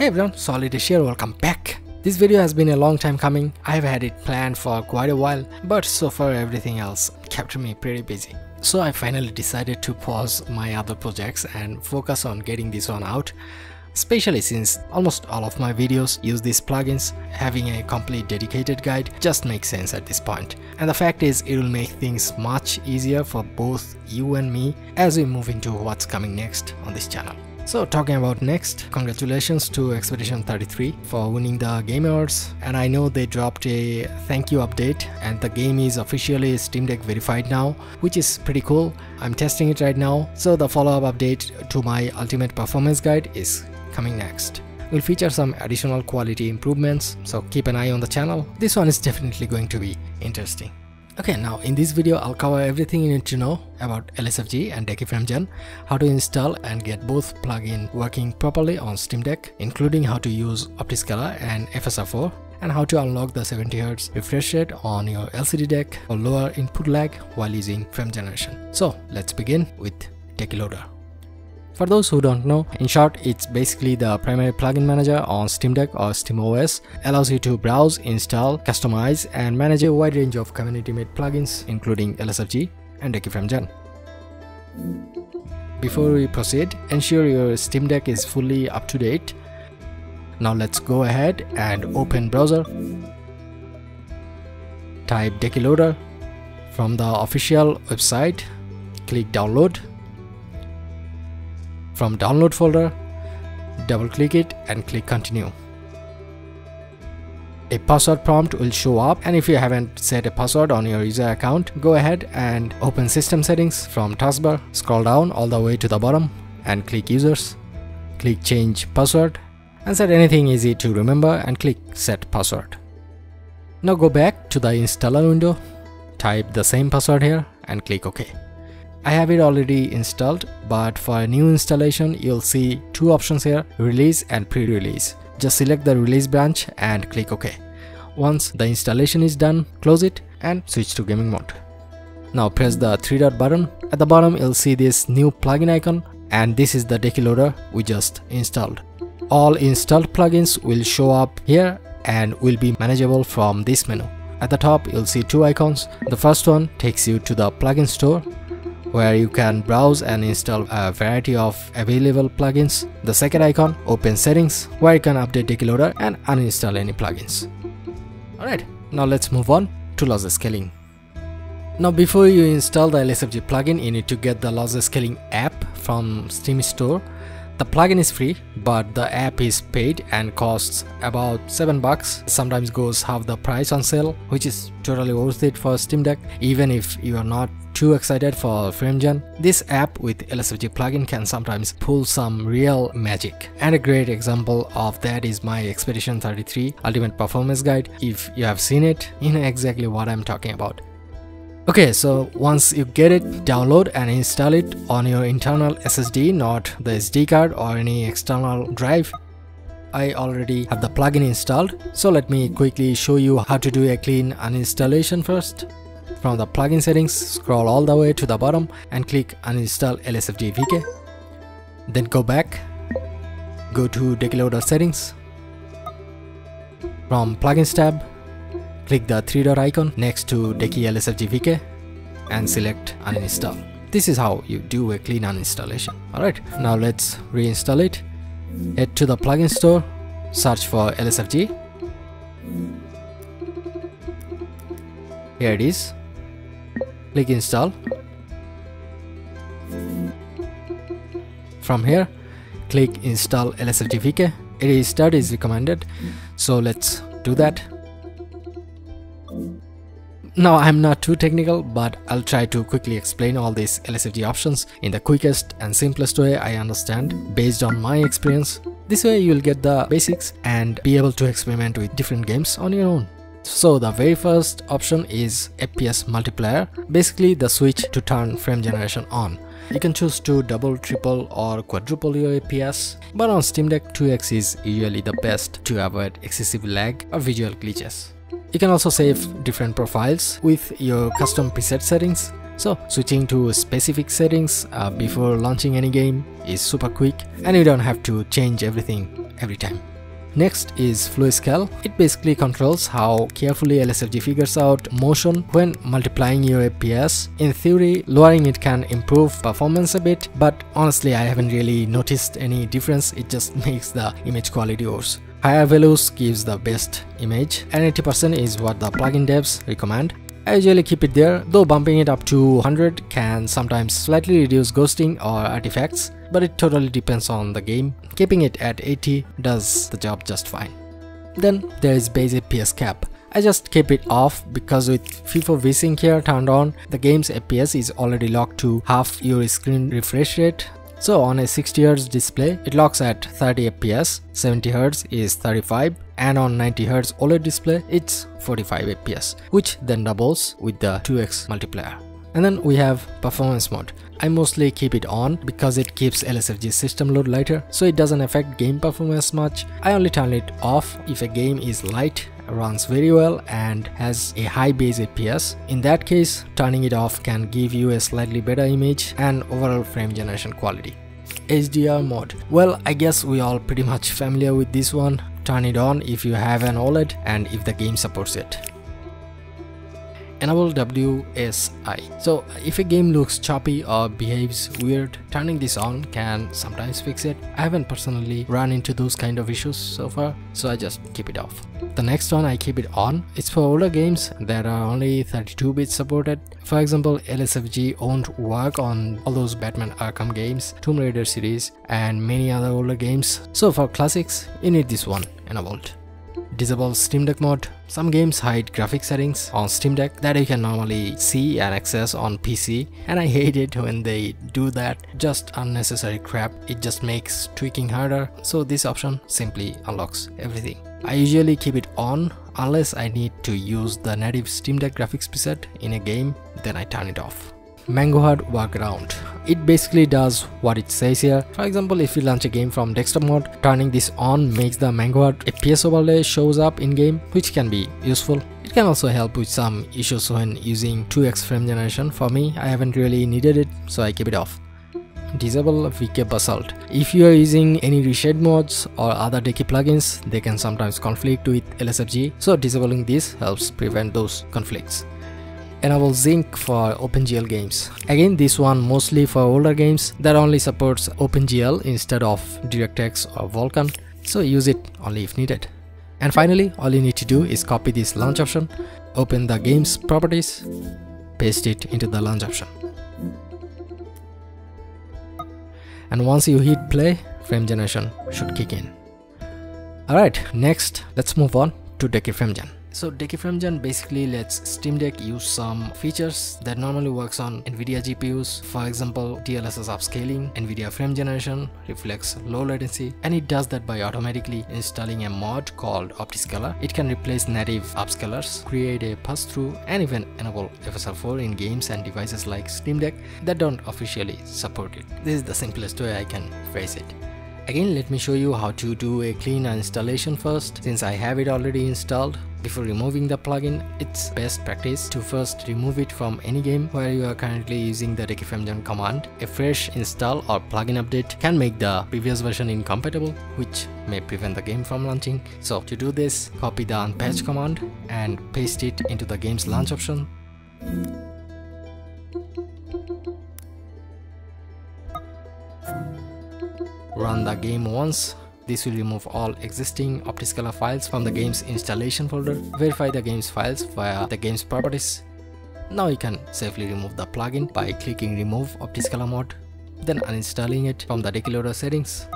Hey everyone, Solid here, welcome back. This video has been a long time coming. I've had it planned for quite a while, but so far everything else kept me pretty busy. So I finally decided to pause my other projects and focus on getting this one out. Especially since almost all of my videos use these plugins, having a complete dedicated guide just makes sense at this point. And the fact is it will make things much easier for both you and me as we move into what's coming next on this channel. So talking about next, congratulations to Expedition 33 for winning the Game Awards. And I know they dropped a thank you update and the game is officially Steam Deck verified now which is pretty cool. I'm testing it right now. So the follow-up update to my ultimate performance guide is coming next. Will feature some additional quality improvements so keep an eye on the channel. This one is definitely going to be interesting Okay, now in this video I'll cover everything you need to know about LSFG and DeckyFrameGen, how to install and get both plugin working properly on Steam Deck, including how to use OptiScaler and FSR4, and how to unlock the 70Hz refresh rate on your LCD deck or lower input lag while using frame generation. So let's begin with DeckyLoader. For those who don't know, in short, it's basically the primary plugin manager on Steam Deck or SteamOS, allows you to browse, install, customize, and manage a wide range of community-made plugins, including LSFG and DeckyFrameGen. Before we proceed, ensure your Steam Deck is fully up to date. Now let's go ahead and open browser. Type DeckyLoader. From the official website, click download from download folder, double click it and click continue. A password prompt will show up and if you haven't set a password on your user account, go ahead and open system settings from taskbar, scroll down all the way to the bottom and click users, click change password and set anything easy to remember and click set password. Now go back to the installer window, type the same password here and click OK. I have it already installed but for a new installation you'll see two options here release and pre-release. Just select the release branch and click OK. Once the installation is done close it and switch to gaming mode. Now press the three dot button. At the bottom you'll see this new plugin icon and this is the Decky loader we just installed. All installed plugins will show up here and will be manageable from this menu. At the top you'll see two icons. The first one takes you to the plugin store where you can browse and install a variety of available plugins. The second icon, open settings, where you can update DeckyLoader and uninstall any plugins. Alright, now let's move on to lossless scaling. Now before you install the LSFG plugin, you need to get the lossless scaling app from Steam Store. The plugin is free, but the app is paid and costs about 7 bucks. Sometimes goes half the price on sale, which is totally worth it for Steam Deck, even if you are not too excited for FrameGen, this app with LSFG plugin can sometimes pull some real magic. And a great example of that is my Expedition 33 Ultimate Performance Guide. If you have seen it, you know exactly what I'm talking about. Okay, so once you get it, download and install it on your internal SSD, not the SD card or any external drive. I already have the plugin installed, so let me quickly show you how to do a clean uninstallation first. From the plugin settings, scroll all the way to the bottom and click uninstall LSFG VK. Then go back, go to DeckyLoader settings. From plugins tab, click the three dot icon next to Decky LSFG VK and select uninstall. This is how you do a clean uninstallation. Alright, now let's reinstall it. Head to the plugin store, search for LSFG. Here it is click install from here click install LSFG it is start is recommended so let's do that now I'm not too technical but I'll try to quickly explain all these LSFG options in the quickest and simplest way I understand based on my experience this way you'll get the basics and be able to experiment with different games on your own so the very first option is FPS multiplier, basically the switch to turn frame generation on. You can choose to double, triple or quadruple your FPS, but on Steam Deck 2x is usually the best to avoid excessive lag or visual glitches. You can also save different profiles with your custom preset settings, So switching to specific settings uh, before launching any game is super quick and you don't have to change everything every time. Next is FluidScale. It basically controls how carefully LSFG figures out motion when multiplying your FPS. In theory, lowering it can improve performance a bit, but honestly I haven't really noticed any difference, it just makes the image quality worse. Higher values gives the best image and 80% is what the plugin devs recommend. I usually keep it there, though bumping it up to 100 can sometimes slightly reduce ghosting or artifacts, but it totally depends on the game. Keeping it at 80 does the job just fine. Then there is base FPS cap. I just keep it off because with FIFO VSync here turned on, the game's FPS is already locked to half your screen refresh rate so on a 60Hz display, it locks at 30 fps, 70Hz is 35 and on 90Hz OLED display, it's 45 fps, which then doubles with the 2x multiplier. And then we have performance mode. I mostly keep it on because it keeps LSFG system load lighter so it doesn't affect game performance much. I only turn it off if a game is light runs very well and has a high base FPS. In that case, turning it off can give you a slightly better image and overall frame generation quality. HDR mode. Well, I guess we are all pretty much familiar with this one. Turn it on if you have an OLED and if the game supports it enable WSI. So if a game looks choppy or behaves weird, turning this on can sometimes fix it. I haven't personally run into those kind of issues so far, so I just keep it off. The next one I keep it on. It's for older games that are only 32 bits supported. For example, LSFG won't work on all those Batman Arkham games, Tomb Raider series, and many other older games. So for classics, you need this one enabled disable Steam Deck mode. Some games hide graphic settings on Steam Deck that you can normally see and access on PC and I hate it when they do that. Just unnecessary crap. It just makes tweaking harder. So this option simply unlocks everything. I usually keep it on unless I need to use the native Steam Deck graphics preset in a game, then I turn it off. MangoHud workaround. It basically does what it says here. For example, if you launch a game from desktop mode, turning this on makes the MangoHud FPS overlay shows up in game, which can be useful. It can also help with some issues when using 2x frame generation. For me, I haven't really needed it, so I keep it off disable VK Basalt. If you are using any reshade mods or other Decky plugins, they can sometimes conflict with LSFG, so disabling this helps prevent those conflicts enable Zink for OpenGL games. Again this one mostly for older games that only supports OpenGL instead of DirectX or Vulkan so use it only if needed. And finally all you need to do is copy this launch option, open the game's properties, paste it into the launch option. And once you hit play, frame generation should kick in. Alright, next let's move on to Decky FrameGen. So Decky FrameGen basically lets Steam Deck use some features that normally works on NVIDIA GPUs. For example, DLSS upscaling, NVIDIA frame generation, Reflex low latency, and it does that by automatically installing a mod called OptiScaler. It can replace native upscalers, create a pass-through, and even enable FSR4 in games and devices like Steam Deck that don't officially support it. This is the simplest way I can phrase it. Again, let me show you how to do a clean installation first. Since I have it already installed, before removing the plugin, it's best practice to first remove it from any game where you are currently using the DeckyFrameGen command. A fresh install or plugin update can make the previous version incompatible, which may prevent the game from launching. So to do this, copy the unpatch command and paste it into the game's launch option. Run the game once this will remove all existing OptiScaler files from the game's installation folder, verify the game's files via the game's properties. Now you can safely remove the plugin by clicking remove OptiScaler mod, then uninstalling it from the Decky settings.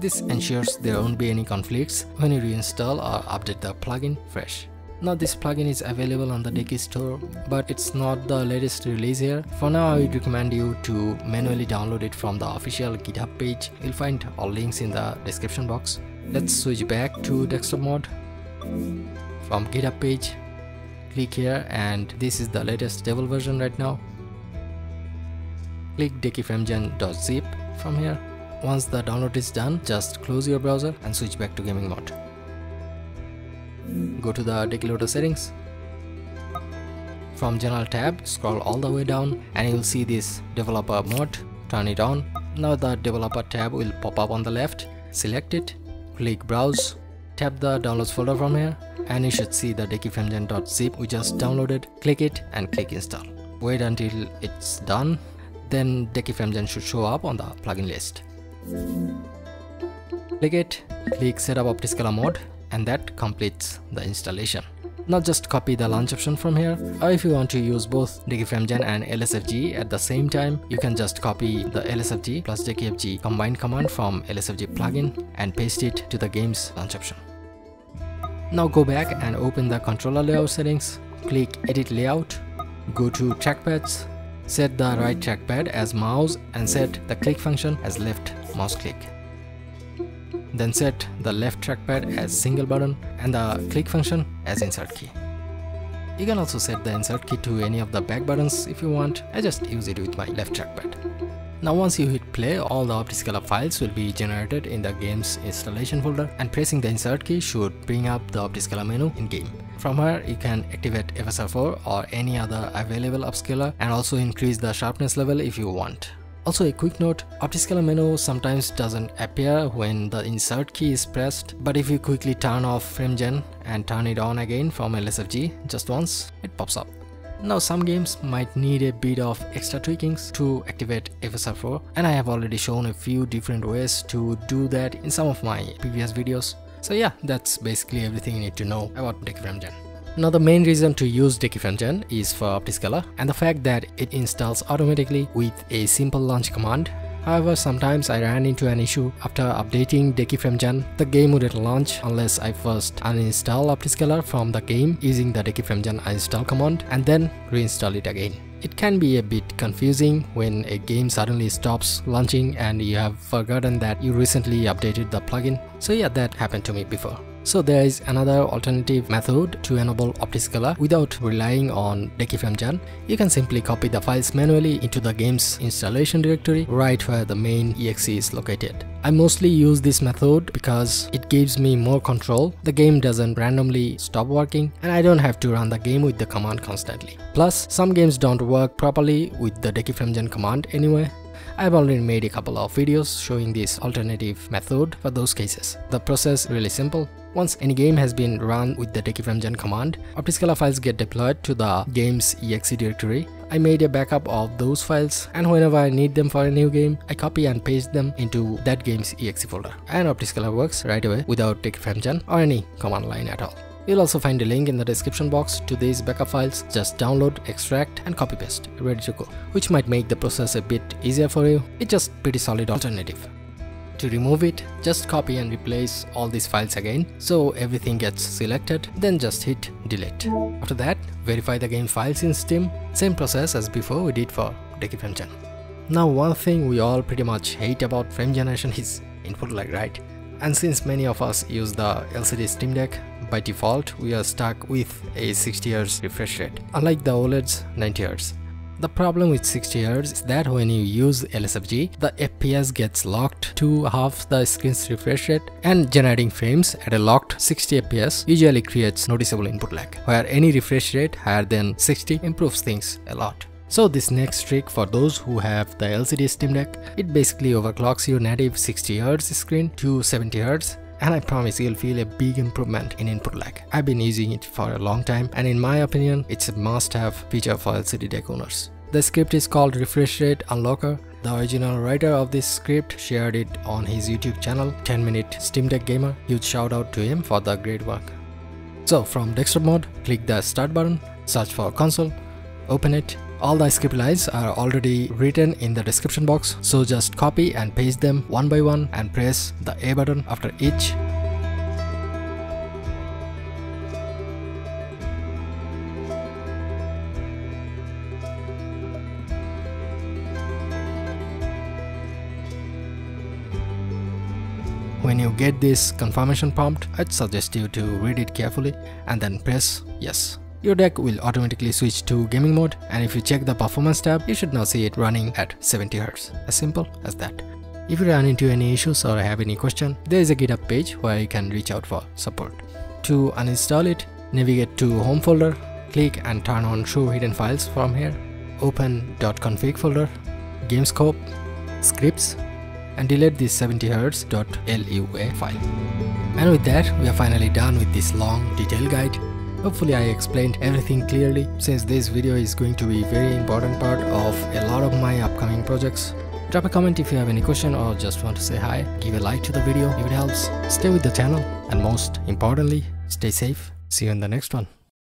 This ensures there won't be any conflicts when you reinstall or update the plugin fresh. Now this plugin is available on the Decky store but it's not the latest release here. For now I would recommend you to manually download it from the official github page. You'll find all links in the description box. Let's switch back to desktop mode. From github page, click here and this is the latest stable version right now. Click deckyframegen.zip from here. Once the download is done, just close your browser and switch back to gaming mode go to the Loader settings From General tab, scroll all the way down and you will see this developer mode. Turn it on. Now the developer tab will pop up on the left. Select it, click browse, tap the downloads folder from here and you should see the deckyframegen.zip we just downloaded. Click it and click install. Wait until it's done. Then Deckyframegen should show up on the plugin list. Click it, click setup OptiScaler mode and that completes the installation. Now just copy the launch option from here or if you want to use both Deckyframegen and LSFG at the same time you can just copy the LSFG plus DeckyFG combined command from LSFG plugin and paste it to the game's launch option. Now go back and open the controller layout settings, click edit layout, go to trackpads, set the right trackpad as mouse and set the click function as left mouse click. Then set the left trackpad as single button and the click function as insert key. You can also set the insert key to any of the back buttons if you want, I just use it with my left trackpad. Now once you hit play, all the OptiScaler files will be generated in the game's installation folder and pressing the insert key should bring up the OptiScaler menu in game. From here, you can activate FSR4 or any other available upscaler and also increase the sharpness level if you want. Also a quick note, OptiScaler menu sometimes doesn't appear when the insert key is pressed, but if you quickly turn off FrameGen and turn it on again from LSFG just once, it pops up. Now some games might need a bit of extra tweakings to activate FSR4 and I have already shown a few different ways to do that in some of my previous videos. So yeah, that's basically everything you need to know about DeckyFrameGen. Now the main reason to use DeckyFrameGen is for OptiScaler and the fact that it installs automatically with a simple launch command. However, sometimes I ran into an issue after updating DeckyFrameGen. The game wouldn't launch unless I first uninstall OptiScaler from the game using the DeckyFrameGen uninstall command and then reinstall it again. It can be a bit confusing when a game suddenly stops launching and you have forgotten that you recently updated the plugin. So yeah, that happened to me before. So there is another alternative method to enable OptiScaler without relying on DeckyFrameGen. You can simply copy the files manually into the game's installation directory right where the main exe is located. I mostly use this method because it gives me more control, the game doesn't randomly stop working and I don't have to run the game with the command constantly. Plus, some games don't work properly with the DeckyFrameGen command anyway, I've already made a couple of videos showing this alternative method for those cases. The process really simple. Once any game has been run with the DeckyFrameGen command, OptiScaler files get deployed to the game's exe directory. I made a backup of those files and whenever I need them for a new game, I copy and paste them into that game's exe folder. And OptiScaler works right away without DeckyFrameGen or any command line at all. You'll also find a link in the description box to these backup files. Just download, extract and copy paste, ready to go. Which might make the process a bit easier for you. It's just pretty solid alternative. To remove it, just copy and replace all these files again so everything gets selected, then just hit delete. After that, verify the game files in Steam, same process as before we did for DeckyFrameGen. Now one thing we all pretty much hate about frame generation is input lag, right? And since many of us use the LCD Steam Deck, by default we are stuck with a 60Hz refresh rate, unlike the OLED's 90Hz. The problem with 60Hz is that when you use LSFG, the FPS gets locked to half the screen's refresh rate and generating frames at a locked 60 FPS usually creates noticeable input lag, where any refresh rate higher than 60 improves things a lot. So this next trick for those who have the LCD Steam Deck, it basically overclocks your native 60Hz screen to 70Hz and I promise you'll feel a big improvement in input lag. I've been using it for a long time and in my opinion, it's a must-have feature for LCD deck owners. The script is called Refresh Rate Unlocker. The original writer of this script shared it on his YouTube channel, 10 Minute Steam Deck Gamer. Huge shout out to him for the great work. So from desktop mode, click the start button, search for console, open it, all the script lines are already written in the description box, so just copy and paste them one by one and press the A button after each. When you get this confirmation prompt, I'd suggest you to read it carefully and then press yes. Your deck will automatically switch to gaming mode and if you check the performance tab, you should now see it running at 70Hz. As simple as that. If you run into any issues or have any question, there is a GitHub page where you can reach out for support. To uninstall it, navigate to home folder, click and turn on show hidden files from here. Open .config folder, gamescope, scripts and delete this 70hz.lua file. And with that, we are finally done with this long detailed guide. Hopefully I explained everything clearly since this video is going to be a very important part of a lot of my upcoming projects. Drop a comment if you have any question or just want to say hi. Give a like to the video if it helps. Stay with the channel and most importantly, stay safe. See you in the next one.